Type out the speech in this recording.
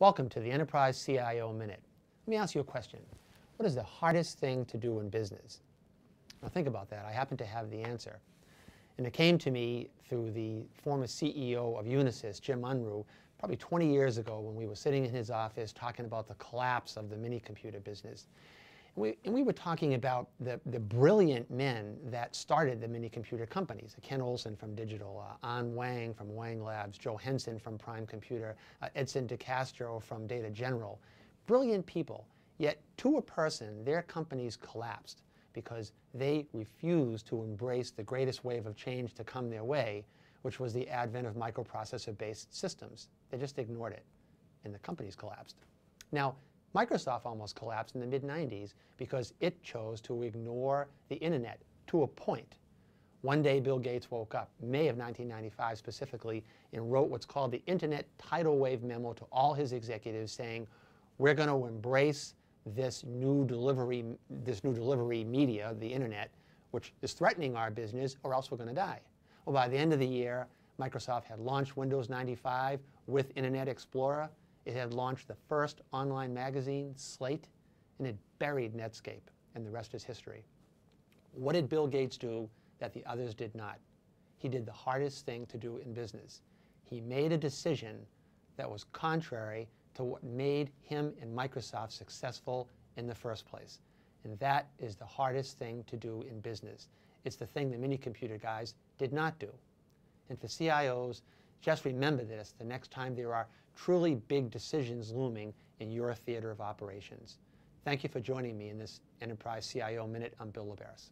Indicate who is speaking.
Speaker 1: Welcome to the Enterprise CIO Minute. Let me ask you a question. What is the hardest thing to do in business? Now think about that. I happen to have the answer. And it came to me through the former CEO of Unisys, Jim Unruh, probably 20 years ago when we were sitting in his office talking about the collapse of the mini computer business. And we, and we were talking about the, the brilliant men that started the mini computer companies. Ken Olsen from Digital, uh, An Wang from Wang Labs, Joe Henson from Prime Computer, uh, Edson DeCastro from Data General. Brilliant people. Yet to a person, their companies collapsed because they refused to embrace the greatest wave of change to come their way, which was the advent of microprocessor-based systems. They just ignored it, and the companies collapsed. Now, Microsoft almost collapsed in the mid-90s because it chose to ignore the internet to a point. One day Bill Gates woke up, May of 1995 specifically, and wrote what's called the Internet Tidal Wave Memo to all his executives saying, we're going to embrace this new delivery, this new delivery media, the internet, which is threatening our business, or else we're going to die. Well, by the end of the year, Microsoft had launched Windows 95 with Internet Explorer. It had launched the first online magazine, Slate, and it buried Netscape, and the rest is history. What did Bill Gates do that the others did not? He did the hardest thing to do in business. He made a decision that was contrary to what made him and Microsoft successful in the first place. And that is the hardest thing to do in business. It's the thing the mini computer guys did not do. And for CIOs, just remember this the next time there are truly big decisions looming in your theater of operations. Thank you for joining me in this Enterprise CIO Minute. I'm Bill Laberis.